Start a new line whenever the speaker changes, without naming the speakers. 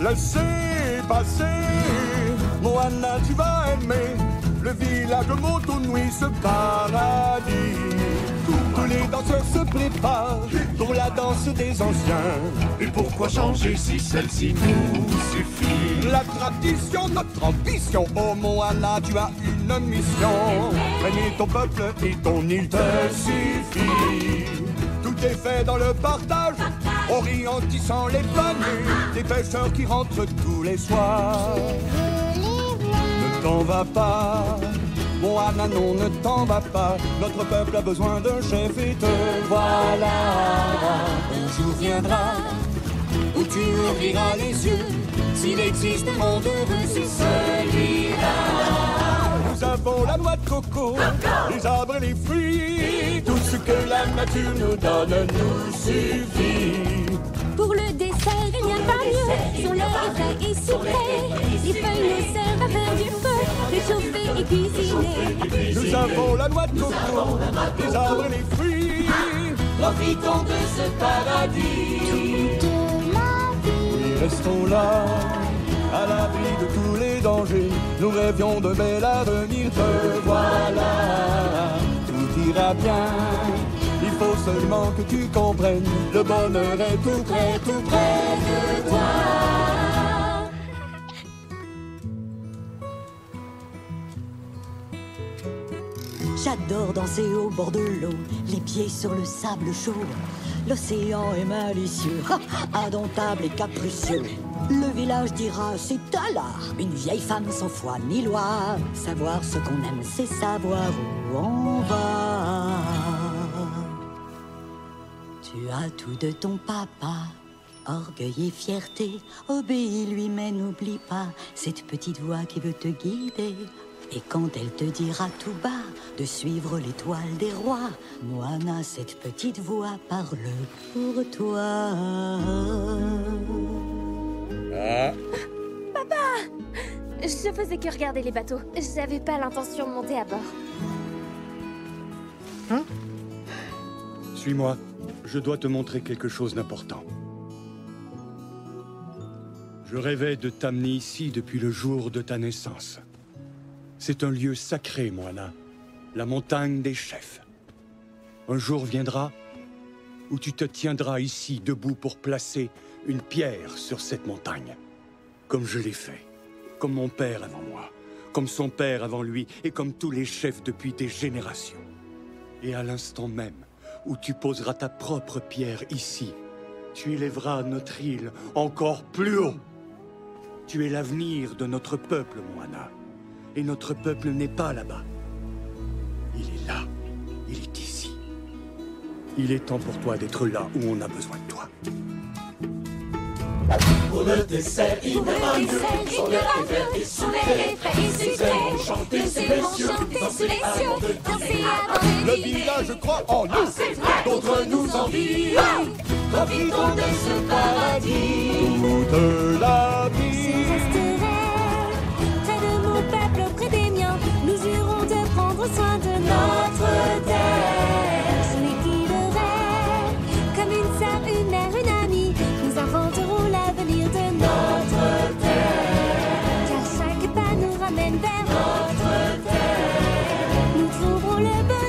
Laissez passer, Moana, tu vas aimer le village de ce paradis. Tous les danseurs se préparent pour la danse des anciens.
Et pourquoi changer si celle-ci nous suffit?
La tradition, notre ambition, oh Moana, tu as une mission. Régner ton peuple et ton île te suffit. Tout est fait dans le partage, orientissant les paniers des pêcheurs qui rentrent tous les soirs. Ne t'en va pas, Moana, non, ne t'en va pas. Notre peuple a besoin d'un chef et te voilà. Un jour viendra où tu ouvriras les yeux. S'il existe un monde c'est celui-là. Nous avons la noix de coco, les arbres et les fruits. Tout ce que la nature nous donne nous suffit.
Pour le dessert, il n'y a pas mieux. Son lait est frais et sucré. Les feuilles nous servent avec du feu, réchauffé et cuisiné.
Nous avons la noix de coco, les arbres et les fruits.
Profitons de ce paradis
De la vie.
Oui, restons là, à l'abri de dangers. Nous rêvions d'un bel avenir, te voilà. Tout ira bien. Il faut seulement que tu comprennes, le bonheur est tout près, tout près de
J'adore danser au bord de l'eau, les pieds sur le sable chaud. L'océan est malicieux, indomptable et capricieux. Le village dira c'est un l'art, une vieille femme sans foi ni loi. Savoir ce qu'on aime, c'est savoir où on va. Tu as tout de ton papa, orgueil et fierté. Obéis-lui, mais n'oublie pas cette petite voix qui veut te guider. Et quand elle te dira tout bas de suivre l'étoile des rois, Moana, cette petite voix parle pour toi.
Je faisais que regarder les bateaux. J'avais pas l'intention de monter à bord.
Suis-moi, je dois te montrer quelque chose d'important. Je rêvais de t'amener ici depuis le jour de ta naissance. C'est un lieu sacré, Moana, la montagne des chefs. Un jour viendra où tu te tiendras ici debout pour placer une pierre sur cette montagne, comme je l'ai fait, comme mon père avant moi, comme son père avant lui, et comme tous les chefs depuis des générations. Et à l'instant même où tu poseras ta propre pierre ici, tu élèveras notre île encore plus haut. Tu es l'avenir de notre peuple, Moana. Et notre peuple n'est pas là-bas. Il est là. Il est ici. Il est temps pour toi d'être là où on a besoin de toi.
Pour le dessert, et
frais et
chanter les cieux Danser avant de
Le village croit en nous.
D'autres nous envient Profitons de ce paradis
soin de notre terre. Celui qui le comme une sœur, une mère, une amie, nous inventerons l'avenir de notre terre. Car chaque pas nous ramène vers notre terre. Nous trouverons le bonheur.